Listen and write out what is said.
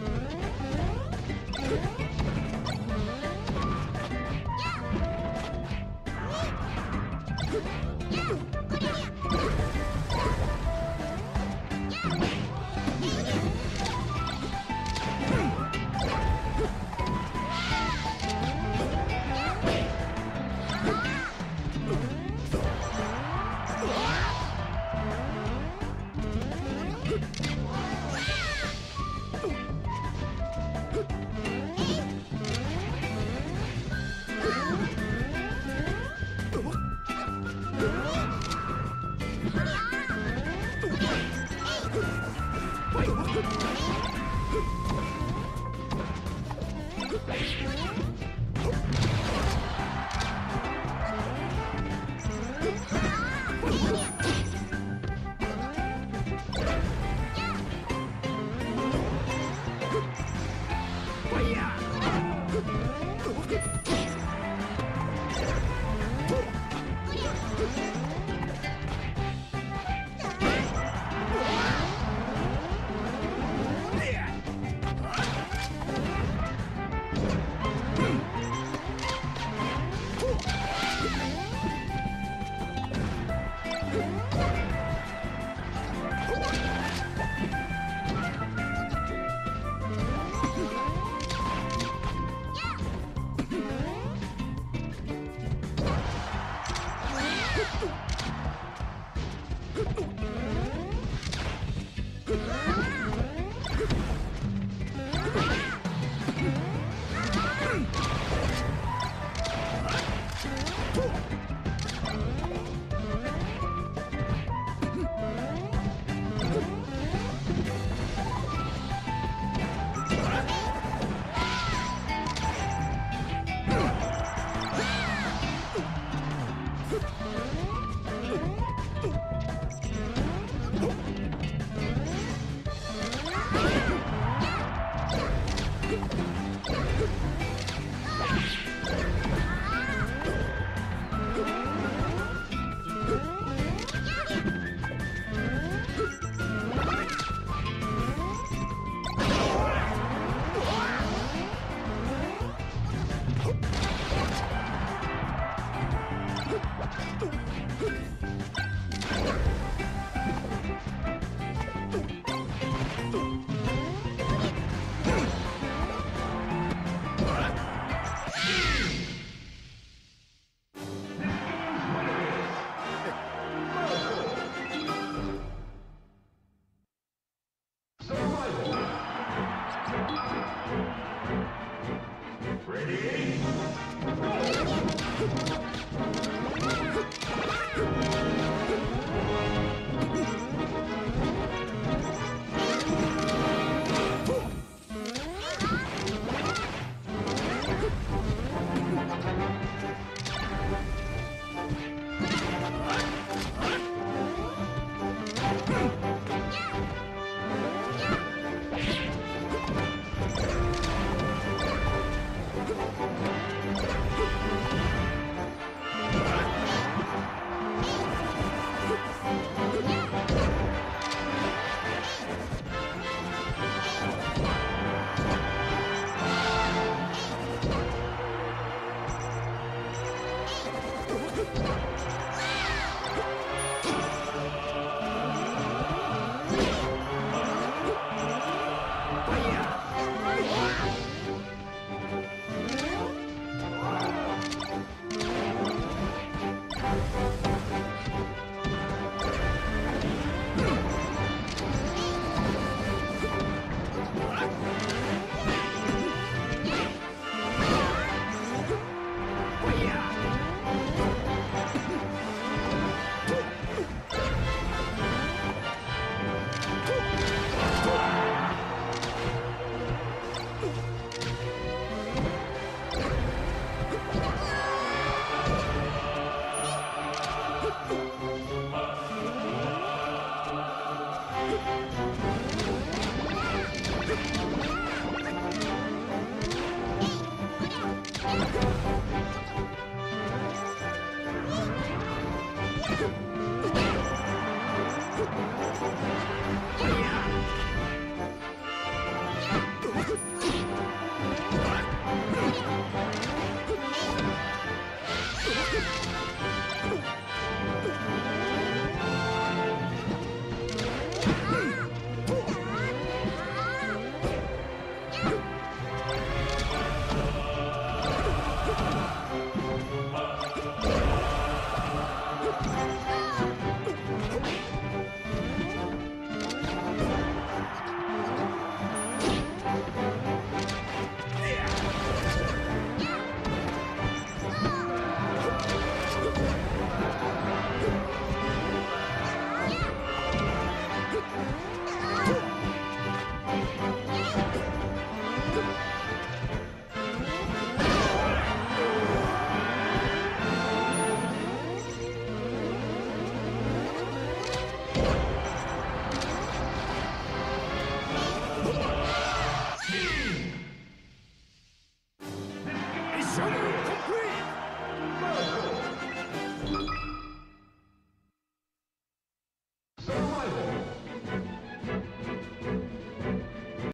Thank you. Yeah. Let's go.